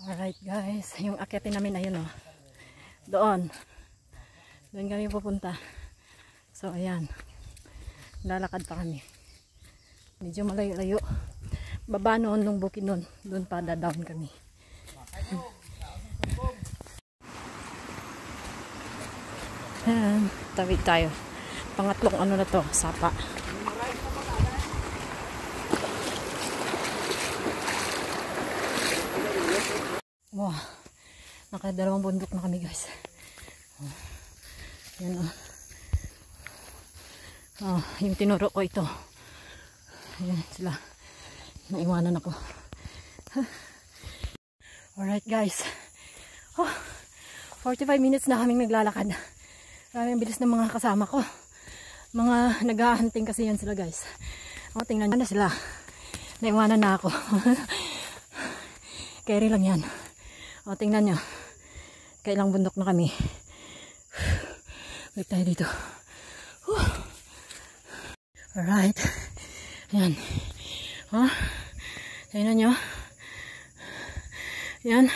Alright guys, yung akyatin namin ayun oh. Doon. Doon kami pupunta. So ayan. Lalakad pa kami. Medyo malayo-layo. Baba noon nung bukid noon. Doon pa down kami. Ayan, tawid tayo. Pangatlong ano na to, sapa. Wow. Nakadalawang bundok na kami guys. Oh. Yan oh. Oh, yung tinuro ko ito. Ayan sila. Naiwanan ako. Alright guys. Oh, 45 minutes na kaming naglalakad. Grabe ang bilis ng mga kasama ko. Mga naghahunting kasi yan sila guys. O, tingnan nyo na sila. Naiwanan na ako. Carry lang yan. O, tingnan nyo. Kailang bundok na kami. Balik tayo dito. Whew. Alright. Ayan. O, tingnan nyo. Ayan.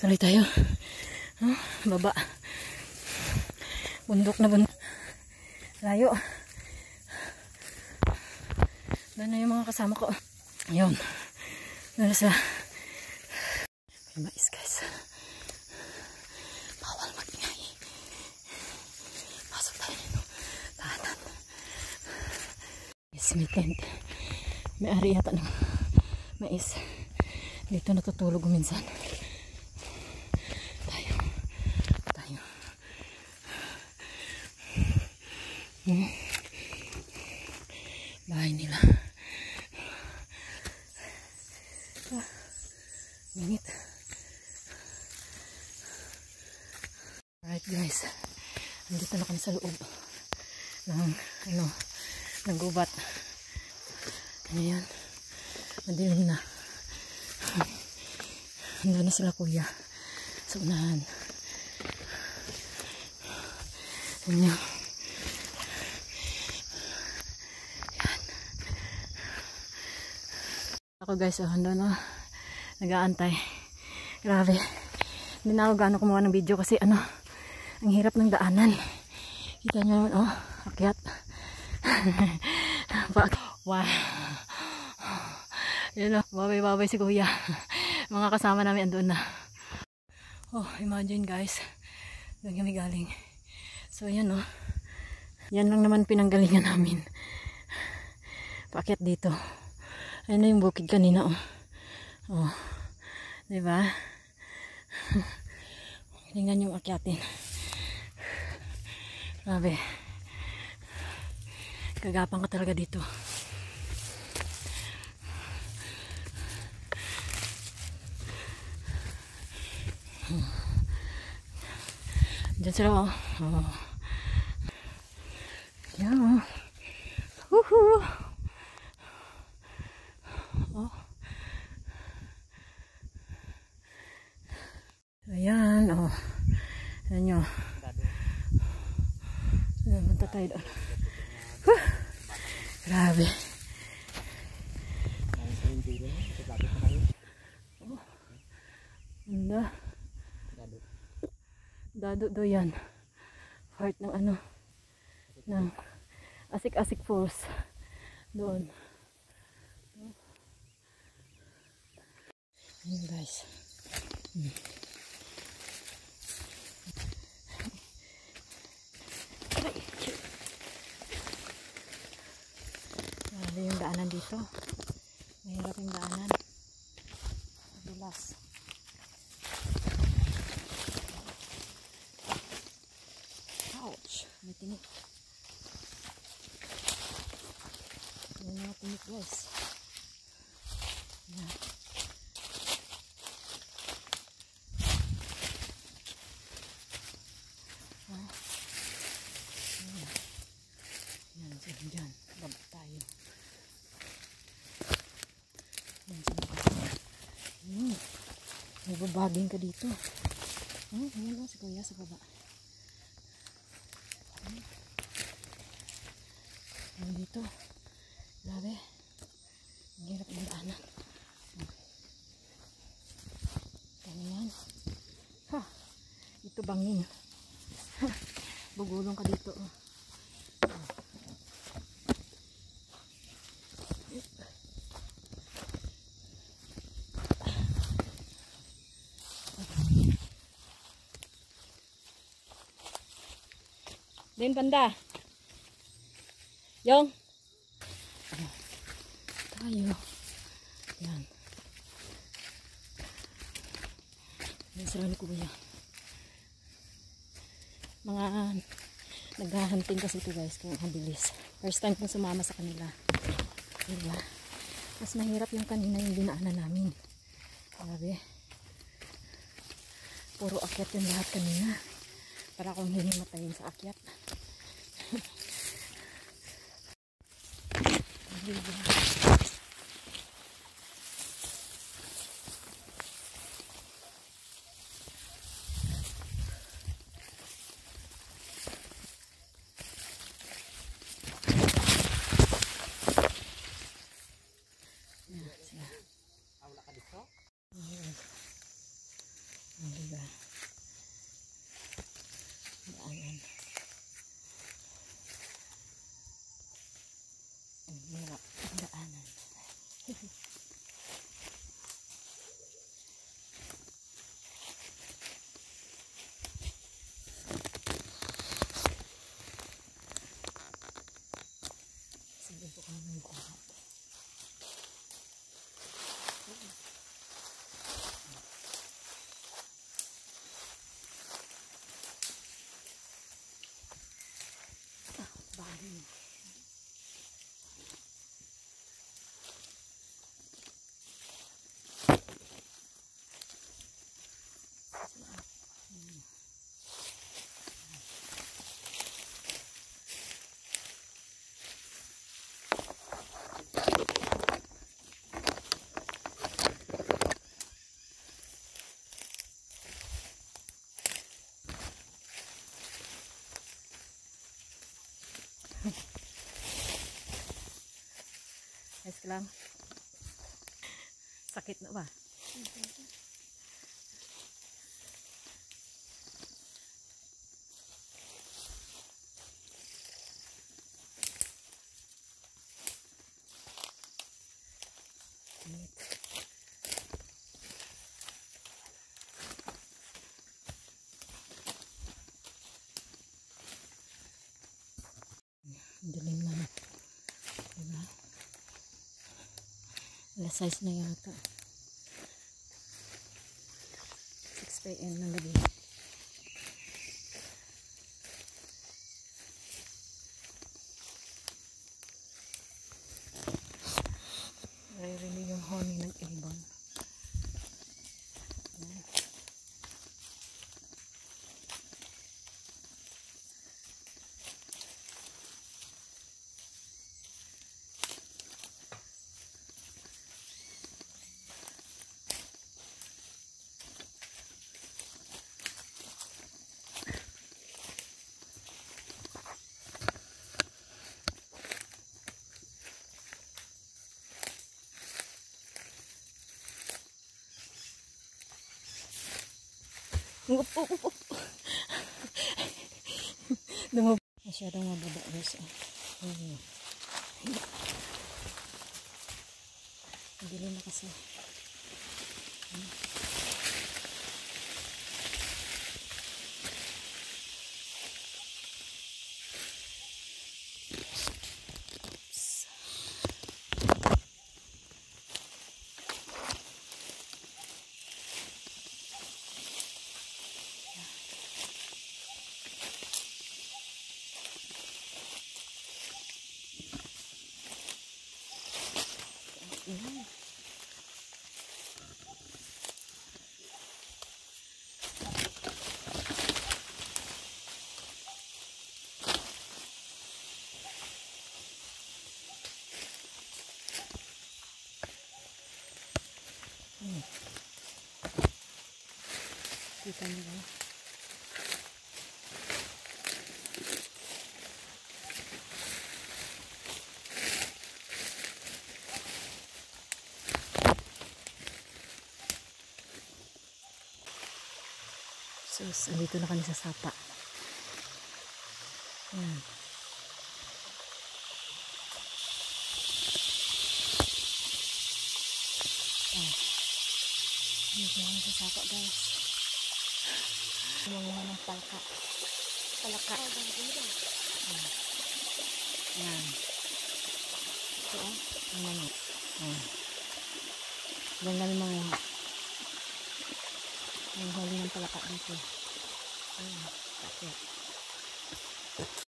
Tuloy tayo. Oh, baba. Bundok na bundok. Layo. Doon na yung mga kasama ko. Ayun. Doon na mais guys. Bawal magingay. Pasok tayo nito. Tahanan. May tent. May ari yata ng mais. Dito natutulog minsan. Tayo. Tayo. Hmm. Bahay nila. Ah, Init. Alright guys. Andito na kami sa loob ng ano ng gubat. Ayan. Madilim na. Handa na sila kuya. Sa unahan. Ayan. Ako guys, oh, handa na. Nag-aantay. Grabe. Hindi na ako gaano kumuha ng video kasi ano, ang hirap ng daanan. Kita nyo naman, oh, akyat. Wow. Yun oh, babay-babay si kuya. Mga kasama namin andun na. Oh, imagine guys. Doon kami galing. So, yan oh. Yan lang naman pinanggalingan namin. Paakyat dito. Ayun na yung bukid kanina oh. Oh. 'Di ba? Tingnan yung akyatin. Grabe. Kagapang ka talaga dito. Diyan sila oh. oh. Yan oh. Woohoo! Oh. Ayan, oh. Ayan nyo. Ayan, punta tayo doon. Grabe. Oh. Ganda. Dado do yan. Part ng ano. Ng Asik-Asik Falls. Doon. Ayan guys. Hmm. Aray, shit. Grabe yung daanan dito. Mahirap yung daanan. Madulas. Ouch! May tinik. May mga tinik guys. Ayan. Yan, dyan, dyan. Baba babagin ka dito. Hmm, oh, ayan lang si kuya sa baba. Ayan dito. Grabe. Ang hirap ng daanan. Ayan. Ha! Ito bangin. Ha! Bugulong ka dito. Oh. Din panda. Yung. Tayo. Yan. Yan sila ni kuya. Mga naghahunting kasi ito guys kung mabilis. First time kong sumama sa kanila. Diba? Mas mahirap yung kanina yung dinaanan namin. Grabe. Puro akyat yung lahat kanina. Para akong hinimatayin sa akyat. Yan sila. Ayan. Ang diba? Daanan. Ang hirap ang daanan. Sige po kami ng guhat. Bali. Ayos ka lang. Sakit na ba? Init. Ang Dilim na. Diba? Alas 6 na yata. 6 p.m. ng gabi. Naririnig yung honey ng ibon. Ayan. Up, up, up, up. Dumab Masyadong mababa guys. Oh. Ayun. Hindi na kasi. Kita niyo ba? Sus, andito na kami sa sapa. Yan. Oh. Andito na kami sa sapa guys. Manguha ng palaka. Palaka. Yan. Yan. Ito oh. Ang manok. Yan. Diyan kami manguha. Ang huli ng palaka dito. Ayan. Bakit?